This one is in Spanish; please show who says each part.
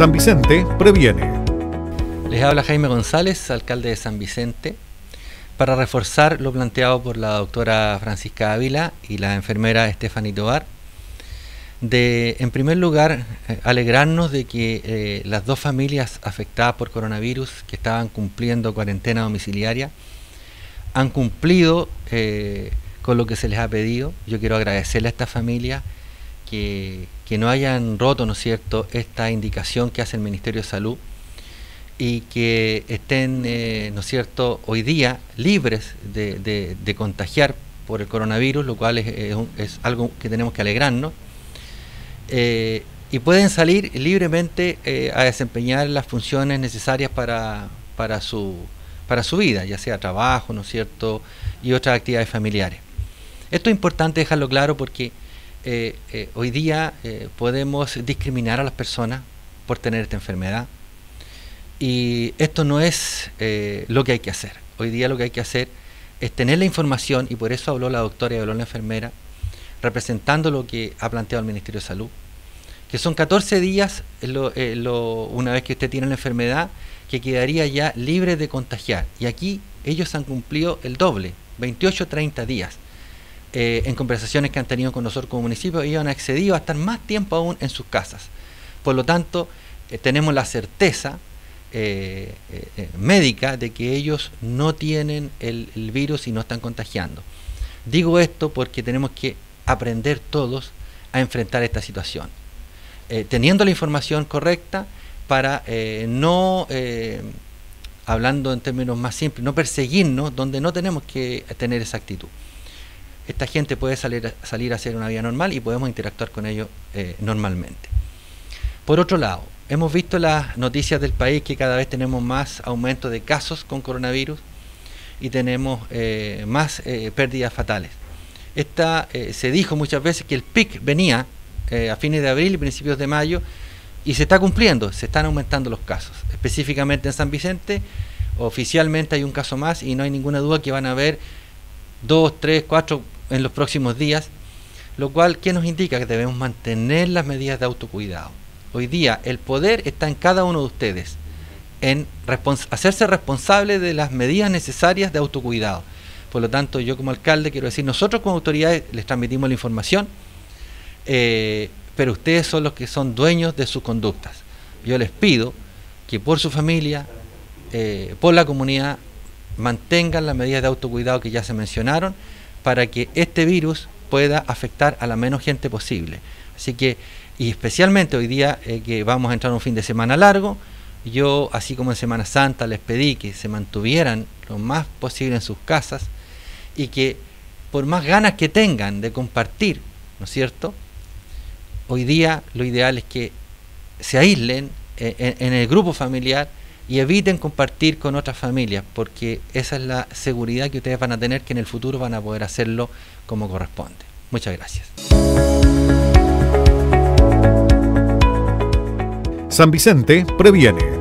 Speaker 1: San Vicente previene.
Speaker 2: Les habla Jaime González, alcalde de San Vicente, para reforzar lo planteado por la doctora Francisca Ávila y la enfermera Stephanie Tobar, de, en primer lugar, eh, alegrarnos de que eh, las dos familias afectadas por coronavirus que estaban cumpliendo cuarentena domiciliaria han cumplido eh, con lo que se les ha pedido. Yo quiero agradecerle a esta familia que, no hayan roto, ¿no es cierto?, esta indicación que hace el Ministerio de Salud y que estén, eh, ¿no es cierto?, hoy día libres de, contagiar por el coronavirus, lo cual es, algo que tenemos que alegrarnos. Eh, y pueden salir libremente eh, a desempeñar las funciones necesarias para, para, su, para su vida, ya sea trabajo, ¿no es cierto?, y otras actividades familiares. Esto es importante dejarlo claro porque eh, eh, hoy día eh, podemos discriminar a las personas por tener esta enfermedad y esto no es lo que hay que hacer. Hoy día lo que hay que hacer es tener la información y por eso habló la doctora y habló la enfermera representando lo que ha planteado el Ministerio de Salud, que son 14 días una vez que usted tiene la enfermedad que quedaría ya libre de contagiar y aquí ellos han cumplido el doble, 28-30 días. Eh, en conversaciones que han tenido con nosotros como municipio, ellos han accedido a estar más tiempo aún en sus casas. Por lo tanto, eh, tenemos la certeza eh, médica de que ellos no tienen el, virus y no están contagiando. Digo esto porque tenemos que aprender todos a enfrentar esta situación, teniendo la información correcta para no hablando en términos más simples, no perseguirnos donde no tenemos que tener esa actitud esta gente puede salir, salir a hacer una vida normal y podemos interactuar con ellos eh, normalmente. Por otro lado, hemos visto las noticias del país que cada vez tenemos más aumento de casos con coronavirus y tenemos eh, más eh, pérdidas fatales. Se dijo muchas veces que el pic venía a fines de abril y principios de mayo y se está cumpliendo, se están aumentando los casos. Específicamente en San Vicente, oficialmente hay un caso más y no hay ninguna duda que van a haber dos, tres, cuatro en los próximos días, lo cual, ¿qué nos indica? Que debemos mantener las medidas de autocuidado. Hoy día el poder está en cada uno de ustedes, en hacerse responsable de las medidas necesarias de autocuidado. Por lo tanto, yo como alcalde quiero decir, nosotros como autoridades les transmitimos la información, eh, pero ustedes son los que son dueños de sus conductas. Yo les pido que por su familia, eh, por la comunidad, mantengan las medidas de autocuidado que ya se mencionaron para que este virus pueda afectar a la menos gente posible. Así que, y especialmente hoy día eh, que vamos a entrar un fin de semana largo, yo, así como en Semana Santa, les pedí que se mantuvieran lo más posible en sus casas y que por más ganas que tengan de compartir, ¿no es cierto? Hoy día lo ideal es que se aíslen eh, en el grupo familiar y eviten compartir con otras familias, porque esa es la seguridad que ustedes van a tener que en el futuro van a poder hacerlo como corresponde. Muchas gracias.
Speaker 1: San Vicente previene.